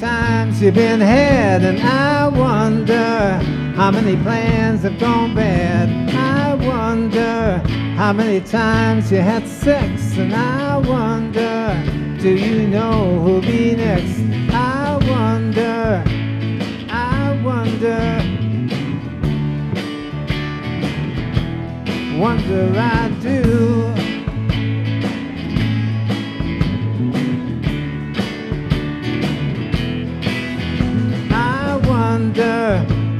times you've been had, and I wonder how many plans have gone bad. I wonder how many times you had sex, and I wonder, do you know who'll be next? I wonder, I wonder, wonder I do.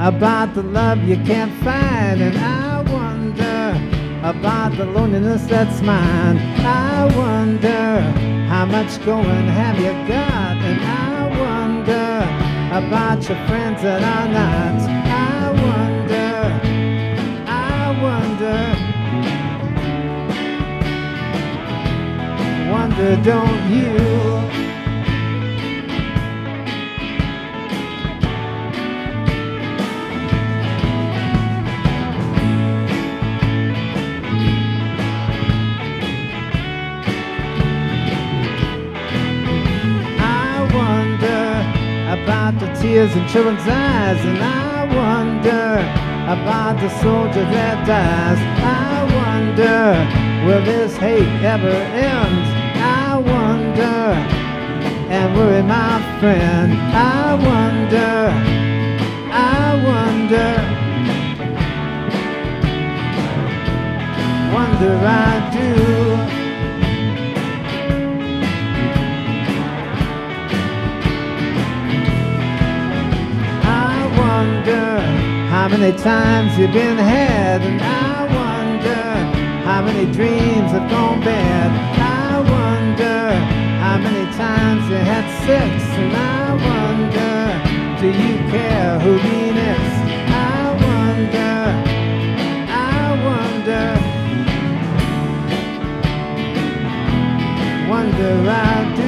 About the love you can't find, and I wonder about the loneliness that's mine. I wonder how much going have you got, and I wonder about your friends that are not. I wonder, I wonder, wonder, don't you? The tears in children's eyes, and I wonder about the soldier that dies. I wonder, will this hate ever end? I wonder, and worry my friend. I wonder, I wonder, wonder I do. How many times you've been had? And I wonder how many dreams have gone bad. I wonder how many times you had sex. And I wonder, do you care who be next? I wonder, I wonder, wonder I do.